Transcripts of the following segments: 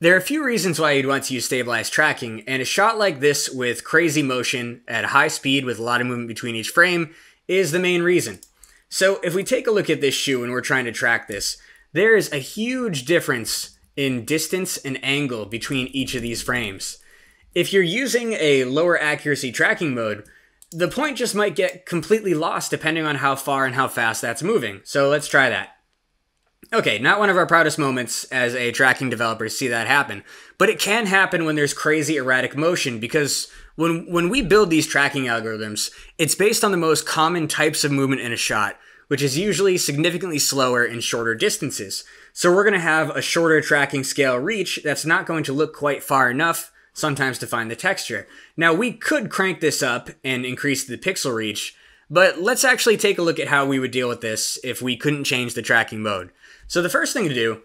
There are a few reasons why you'd want to use stabilized tracking, and a shot like this with crazy motion at high speed with a lot of movement between each frame is the main reason. So if we take a look at this shoe and we're trying to track this, there is a huge difference in distance and angle between each of these frames. If you're using a lower accuracy tracking mode, the point just might get completely lost depending on how far and how fast that's moving. So let's try that. Okay, not one of our proudest moments as a tracking developer to see that happen, but it can happen when there's crazy erratic motion because when when we build these tracking algorithms, it's based on the most common types of movement in a shot, which is usually significantly slower in shorter distances. So we're going to have a shorter tracking scale reach that's not going to look quite far enough sometimes to find the texture. Now we could crank this up and increase the pixel reach, but let's actually take a look at how we would deal with this if we couldn't change the tracking mode. So the first thing to do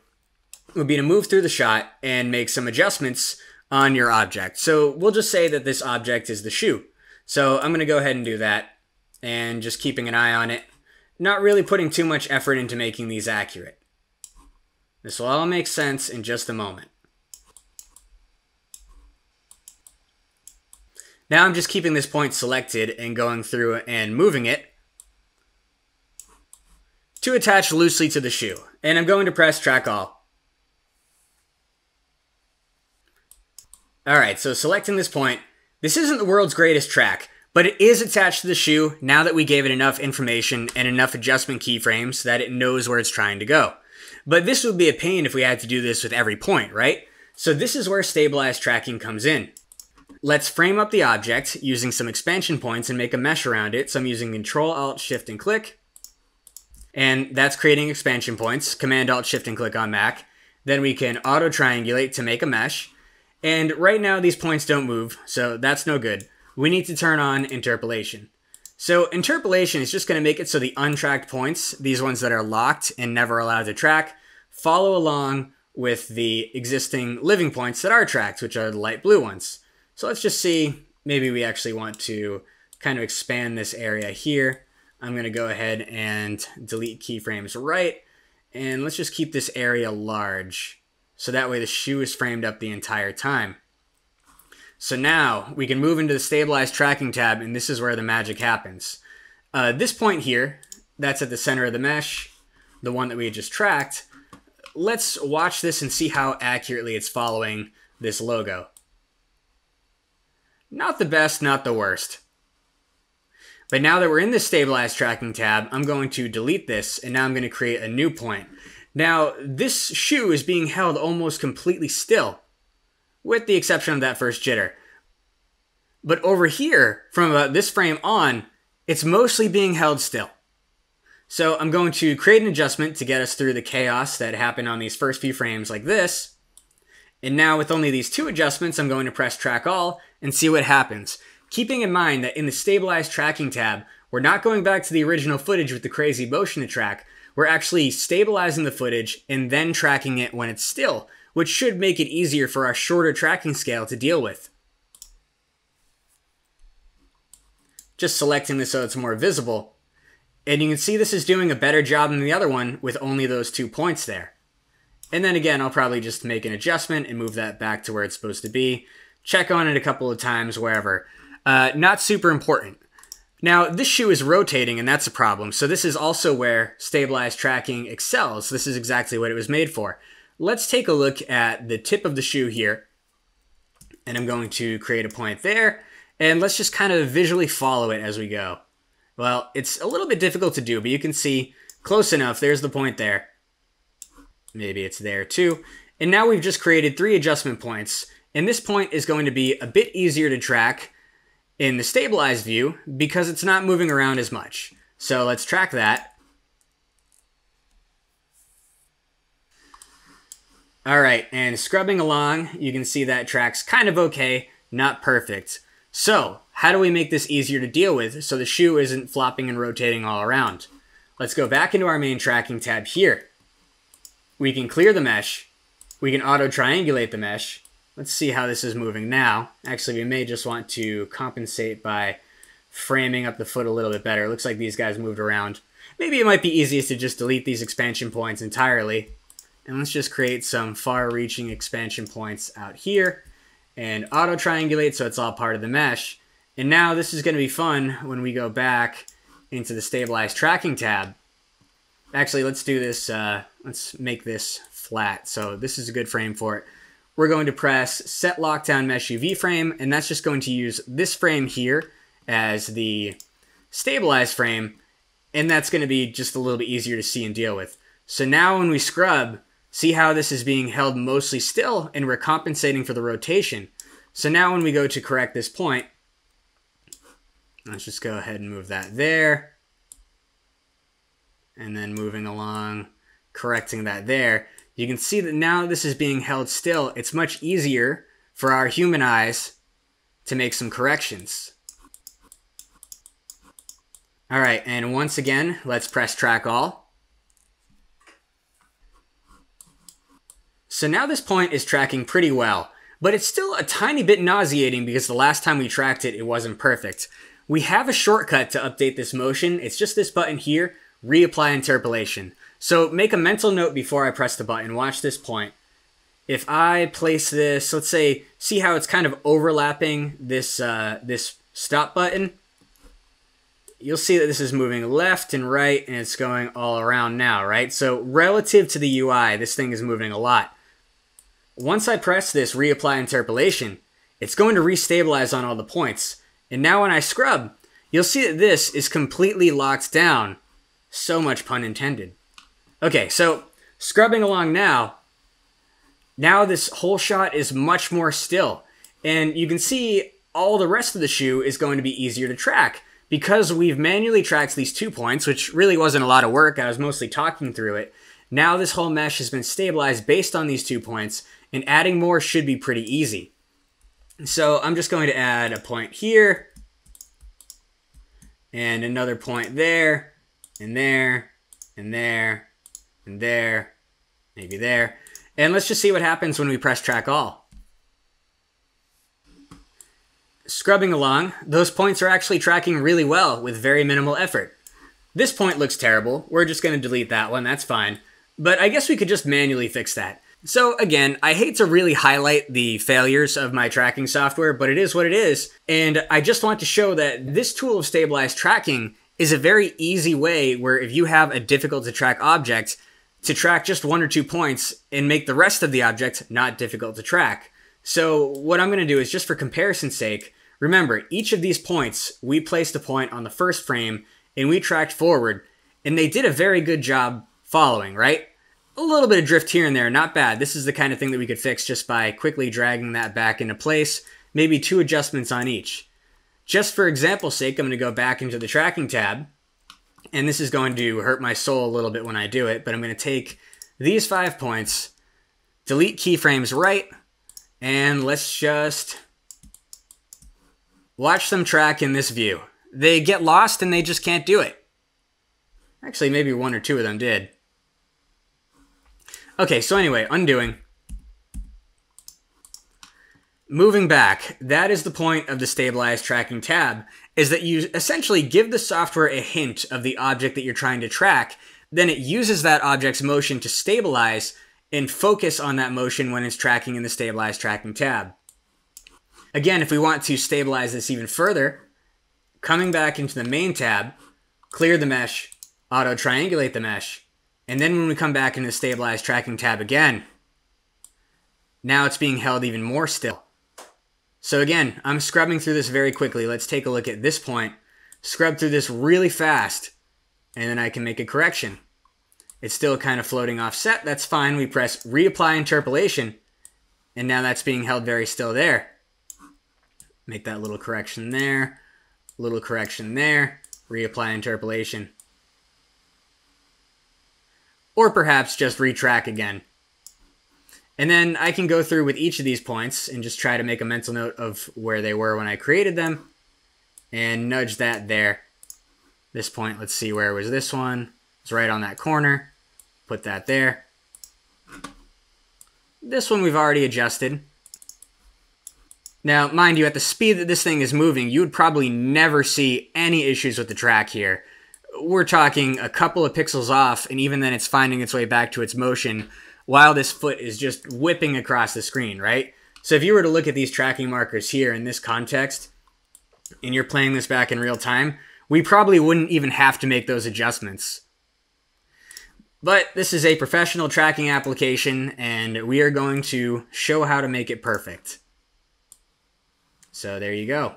would be to move through the shot and make some adjustments on your object. So we'll just say that this object is the shoe. So I'm going to go ahead and do that and just keeping an eye on it. Not really putting too much effort into making these accurate. This will all make sense in just a moment. Now I'm just keeping this point selected and going through and moving it to attach loosely to the shoe. And I'm going to press track all. Alright, so selecting this point, this isn't the world's greatest track, but it is attached to the shoe now that we gave it enough information and enough adjustment keyframes that it knows where it's trying to go. But this would be a pain if we had to do this with every point, right? So this is where stabilized tracking comes in. Let's frame up the object using some expansion points and make a mesh around it. So I'm using Control Alt Shift and click. And that's creating expansion points. Command Alt Shift and click on Mac. Then we can auto triangulate to make a mesh. And right now these points don't move, so that's no good. We need to turn on interpolation. So interpolation is just going to make it so the untracked points, these ones that are locked and never allowed to track, follow along with the existing living points that are tracked, which are the light blue ones. So let's just see, maybe we actually want to kind of expand this area here. I'm going to go ahead and delete keyframes right. And let's just keep this area large. So that way the shoe is framed up the entire time. So now we can move into the stabilized tracking tab and this is where the magic happens. Uh, this point here, that's at the center of the mesh, the one that we just tracked. Let's watch this and see how accurately it's following this logo. Not the best, not the worst. But now that we're in the stabilized tracking tab, I'm going to delete this and now I'm going to create a new point. Now, this shoe is being held almost completely still, with the exception of that first jitter. But over here, from about this frame on, it's mostly being held still. So I'm going to create an adjustment to get us through the chaos that happened on these first few frames like this. And now with only these two adjustments, I'm going to press track all and see what happens. Keeping in mind that in the stabilized tracking tab, we're not going back to the original footage with the crazy motion to track. We're actually stabilizing the footage and then tracking it when it's still, which should make it easier for our shorter tracking scale to deal with. Just selecting this so it's more visible. And you can see this is doing a better job than the other one with only those two points there. And then again, I'll probably just make an adjustment and move that back to where it's supposed to be. Check on it a couple of times, wherever. Uh, not super important. Now, this shoe is rotating, and that's a problem. So this is also where stabilized tracking excels. This is exactly what it was made for. Let's take a look at the tip of the shoe here. And I'm going to create a point there. And let's just kind of visually follow it as we go. Well, it's a little bit difficult to do, but you can see close enough. There's the point there. Maybe it's there too. And now we've just created three adjustment points. And this point is going to be a bit easier to track in the stabilized view because it's not moving around as much. So let's track that. All right, and scrubbing along, you can see that track's kind of okay, not perfect. So, how do we make this easier to deal with so the shoe isn't flopping and rotating all around? Let's go back into our main tracking tab here. We can clear the mesh. We can auto triangulate the mesh. Let's see how this is moving now. Actually, we may just want to compensate by framing up the foot a little bit better. It looks like these guys moved around. Maybe it might be easiest to just delete these expansion points entirely And let's just create some far-reaching expansion points out here and auto-triangulate so it's all part of the mesh. And now this is going to be fun when we go back into the stabilized tracking tab. Actually, let's do this, uh, let's make this flat. So this is a good frame for it. We're going to press set lockdown mesh UV frame, and that's just going to use this frame here as the stabilized frame, and that's going to be just a little bit easier to see and deal with. So now when we scrub, see how this is being held mostly still, and we're compensating for the rotation. So now when we go to correct this point, let's just go ahead and move that there and then moving along, correcting that there, you can see that now this is being held still. It's much easier for our human eyes to make some corrections. All right, and once again, let's press track all. So now this point is tracking pretty well, but it's still a tiny bit nauseating because the last time we tracked it, it wasn't perfect. We have a shortcut to update this motion. It's just this button here, reapply interpolation. So make a mental note before I press the button. Watch this point. If I place this, let's say, see how it's kind of overlapping this uh, this stop button? You'll see that this is moving left and right and it's going all around now, right? So relative to the UI, this thing is moving a lot. Once I press this reapply interpolation, it's going to restabilize on all the points. And now when I scrub, you'll see that this is completely locked down so much pun intended. Okay, so scrubbing along now, now this whole shot is much more still. And you can see all the rest of the shoe is going to be easier to track. Because we've manually tracked these two points, which really wasn't a lot of work, I was mostly talking through it. Now this whole mesh has been stabilized based on these two points, and adding more should be pretty easy. So I'm just going to add a point here, and another point there, and there, and there, and there, maybe there. And let's just see what happens when we press track all. Scrubbing along, those points are actually tracking really well with very minimal effort. This point looks terrible. We're just going to delete that one, that's fine. But I guess we could just manually fix that. So again, I hate to really highlight the failures of my tracking software, but it is what it is. And I just want to show that this tool of stabilized tracking is a very easy way where if you have a difficult to track object, to track just one or two points and make the rest of the object not difficult to track. So what I'm going to do is just for comparison's sake, remember each of these points, we placed a point on the first frame and we tracked forward and they did a very good job following, right? A little bit of drift here and there, not bad. This is the kind of thing that we could fix just by quickly dragging that back into place, maybe two adjustments on each. Just for example's sake, I'm going to go back into the tracking tab. And this is going to hurt my soul a little bit when I do it, but I'm going to take these five points, delete keyframes right, and let's just watch them track in this view. They get lost and they just can't do it. Actually, maybe one or two of them did. Okay, so anyway, undoing. Moving back, that is the point of the stabilized tracking tab, is that you essentially give the software a hint of the object that you're trying to track, then it uses that object's motion to stabilize and focus on that motion when it's tracking in the stabilized tracking tab. Again, if we want to stabilize this even further, coming back into the main tab, clear the mesh, auto triangulate the mesh, and then when we come back into the stabilized tracking tab again, now it's being held even more still. So again, I'm scrubbing through this very quickly. Let's take a look at this point. Scrub through this really fast, and then I can make a correction. It's still kind of floating offset. That's fine. We press reapply interpolation, and now that's being held very still there. Make that little correction there, little correction there, reapply interpolation. Or perhaps just retrack again. And then I can go through with each of these points and just try to make a mental note of where they were when I created them and nudge that there. This point, let's see where was this one. It's right on that corner. Put that there. This one we've already adjusted. Now, mind you, at the speed that this thing is moving, you would probably never see any issues with the track here. We're talking a couple of pixels off, and even then it's finding its way back to its motion while this foot is just whipping across the screen, right? So if you were to look at these tracking markers here in this context, and you're playing this back in real time, we probably wouldn't even have to make those adjustments. But this is a professional tracking application, and we are going to show how to make it perfect. So there you go.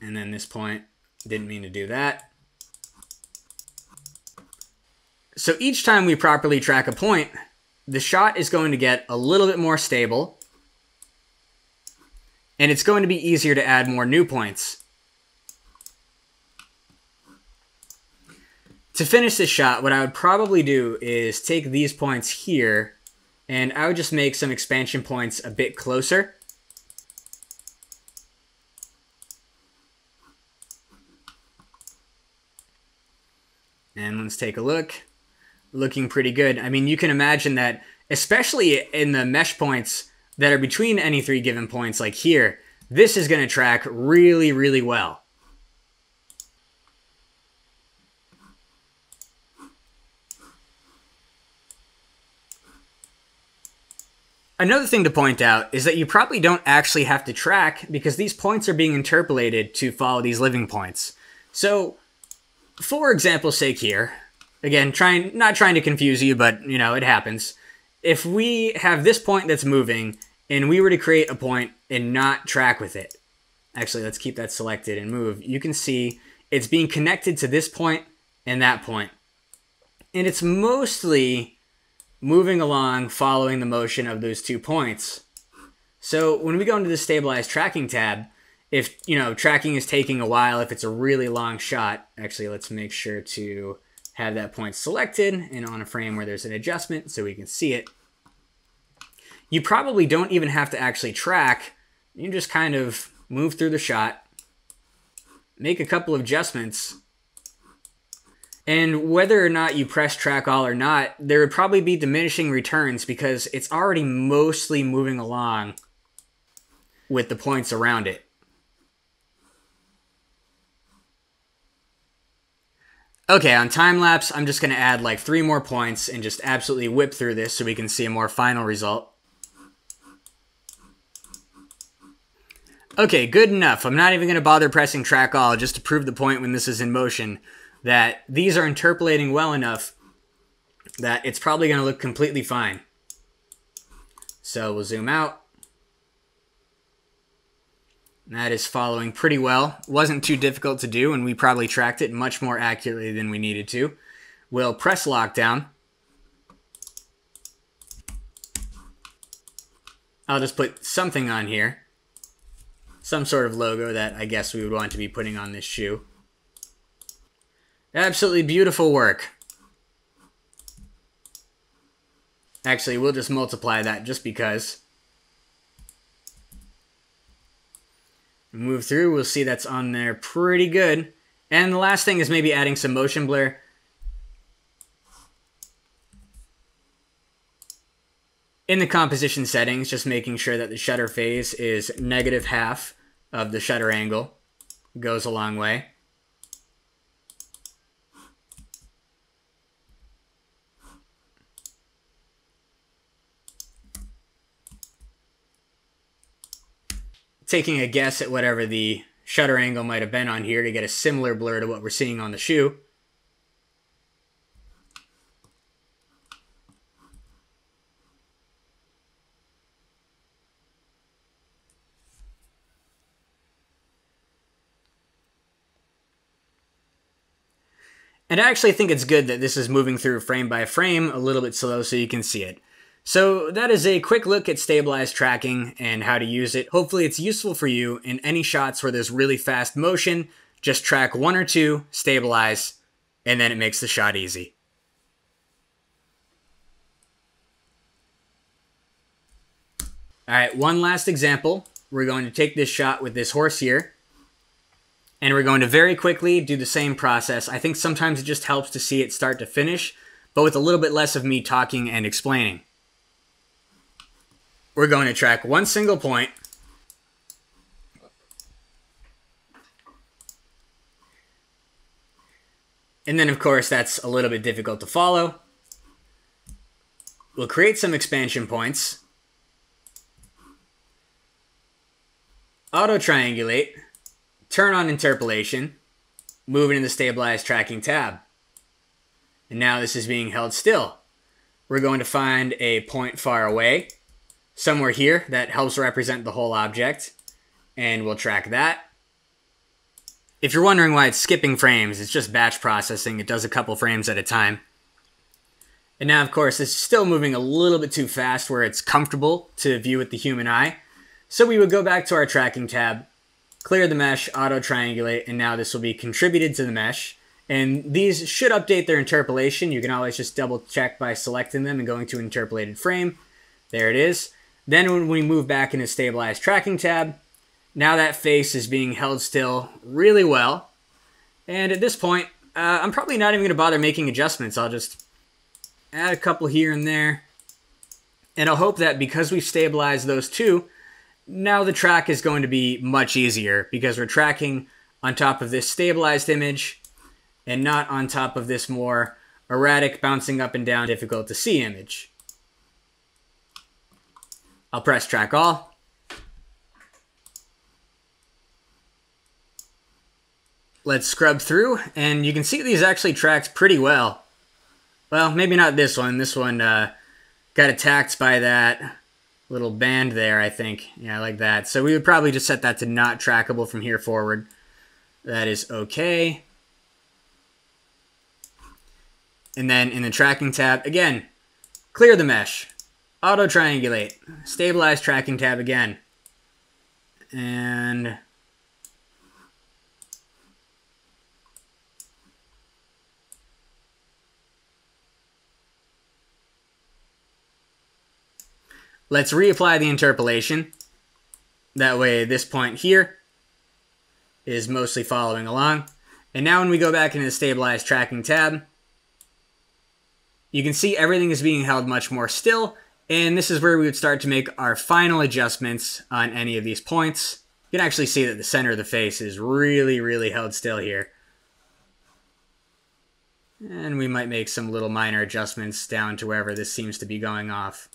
And then this point, didn't mean to do that. So each time we properly track a point, the shot is going to get a little bit more stable, and it's going to be easier to add more new points. To finish this shot, what I would probably do is take these points here, and I would just make some expansion points a bit closer. And let's take a look. Looking pretty good. I mean, you can imagine that, especially in the mesh points that are between any three given points, like here, this is going to track really, really well. Another thing to point out is that you probably don't actually have to track because these points are being interpolated to follow these living points. So for example's sake here, again, trying not trying to confuse you, but you know, it happens. If we have this point that's moving and we were to create a point and not track with it, actually, let's keep that selected and move. You can see it's being connected to this point and that point. And it's mostly moving along following the motion of those two points. So when we go into the stabilized tracking tab, if you know tracking is taking a while if it's a really long shot actually let's make sure to have that point selected and on a frame where there's an adjustment so we can see it. You probably don't even have to actually track. You just kind of move through the shot make a couple of adjustments and whether or not you press track all or not there would probably be diminishing returns because it's already mostly moving along with the points around it Okay, on time lapse, I'm just going to add like three more points and just absolutely whip through this so we can see a more final result. Okay, good enough. I'm not even going to bother pressing track all just to prove the point when this is in motion that these are interpolating well enough that it's probably going to look completely fine. So we'll zoom out. That is following pretty well. Wasn't too difficult to do, and we probably tracked it much more accurately than we needed to. We'll press lockdown. I'll just put something on here. Some sort of logo that I guess we would want to be putting on this shoe. Absolutely beautiful work. Actually, we'll just multiply that just because. Move through, we'll see that's on there pretty good. And the last thing is maybe adding some motion blur. In the composition settings, just making sure that the shutter phase is negative half of the shutter angle goes a long way. Taking a guess at whatever the shutter angle might have been on here to get a similar blur to what we're seeing on the shoe. And I actually think it's good that this is moving through frame by frame a little bit slow so you can see it. So that is a quick look at stabilized tracking and how to use it. Hopefully it's useful for you in any shots where there's really fast motion. Just track one or two, stabilize, and then it makes the shot easy. All right, one last example. We're going to take this shot with this horse here. And we're going to very quickly do the same process. I think sometimes it just helps to see it start to finish, but with a little bit less of me talking and explaining we're going to track one single point. And then, of course, that's a little bit difficult to follow. We'll create some expansion points. Auto triangulate, turn on interpolation, move it in the stabilized tracking tab. And now this is being held still. We're going to find a point far away, somewhere here that helps represent the whole object, and we'll track that. If you're wondering why it's skipping frames, it's just batch processing. It does a couple frames at a time. And now, of course, it's still moving a little bit too fast where it's comfortable to view with the human eye. So we would go back to our tracking tab, clear the mesh, auto triangulate, and now this will be contributed to the mesh. And these should update their interpolation. You can always just double check by selecting them and going to interpolated frame. There it is. Then when we move back into stabilize tracking tab, now that face is being held still really well. And at this point, uh, I'm probably not even going to bother making adjustments. I'll just add a couple here and there. And I'll hope that because we've stabilized those two, now the track is going to be much easier because we're tracking on top of this stabilized image and not on top of this more erratic, bouncing up and down, difficult to see image. I'll press track all. Let's scrub through, and you can see these actually tracked pretty well. Well, maybe not this one. This one uh, got attacked by that little band there, I think. Yeah, like that. So we would probably just set that to not trackable from here forward. That is okay. And then in the tracking tab, again, clear the mesh. Auto triangulate. Stabilize tracking tab again. And Let's reapply the interpolation. That way this point here is mostly following along. And now when we go back into the stabilized tracking tab, you can see everything is being held much more still. And this is where we would start to make our final adjustments on any of these points. You can actually see that the center of the face is really, really held still here. And we might make some little minor adjustments down to wherever this seems to be going off.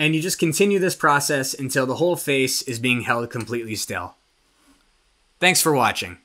and you just continue this process until the whole face is being held completely still. Thanks for watching.